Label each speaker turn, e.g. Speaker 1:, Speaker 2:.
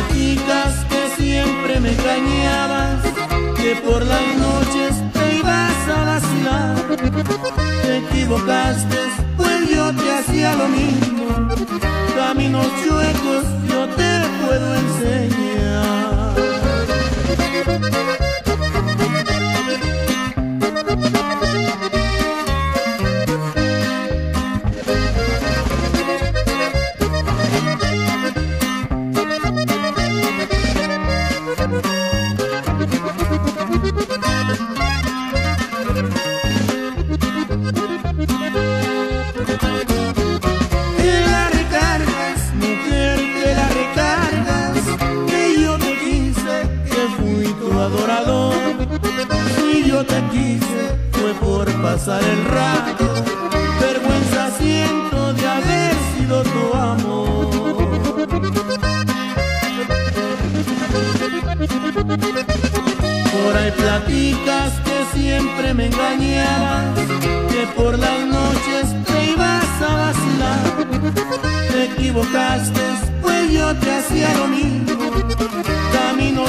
Speaker 1: platicas que siempre me engañabas, que por las noches te ibas a vacilar. Te equivocaste, pues yo te hacía lo mismo. Adorador. Si yo te quise, fue por pasar el rato, vergüenza siento de haber sido tu amor. Por ahí platicas que siempre me engañabas, que por las noches te ibas a vacilar. Te equivocaste, pues yo te hacía lo mismo. Camino